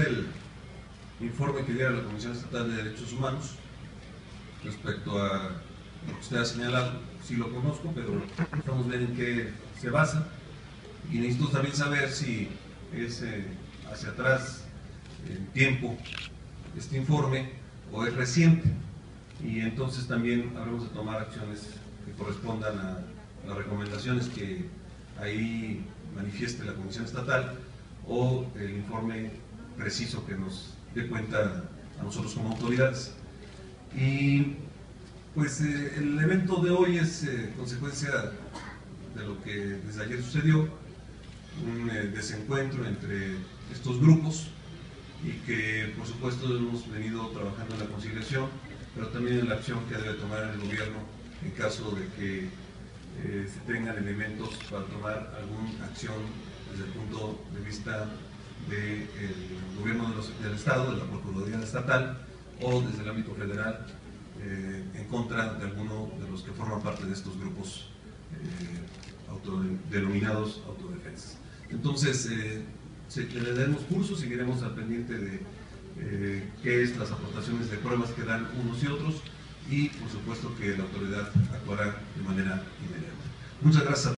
conocer el informe que diera la Comisión Estatal de Derechos Humanos respecto a lo que usted ha señalado. Sí lo conozco, pero estamos viendo en qué se basa. Y necesito también saber si es eh, hacia atrás en tiempo este informe o es reciente. Y entonces también habremos de tomar acciones que correspondan a las recomendaciones que ahí manifieste la Comisión Estatal o el informe preciso que nos dé cuenta a nosotros como autoridades. Y pues eh, el evento de hoy es eh, consecuencia de lo que desde ayer sucedió, un eh, desencuentro entre estos grupos y que por supuesto hemos venido trabajando en la conciliación, pero también en la acción que debe tomar el gobierno en caso de que se tengan elementos para tomar alguna acción desde el punto de vista del gobierno del Estado, de la Procuraduría Estatal o desde el ámbito federal eh, en contra de alguno de los que forman parte de estos grupos eh, denominados autodefensas. Entonces, eh, le daremos curso, seguiremos al pendiente de qué es las aportaciones de pruebas que dan unos y otros y por supuesto que la autoridad actuará de manera inmediata. Muchas gracias.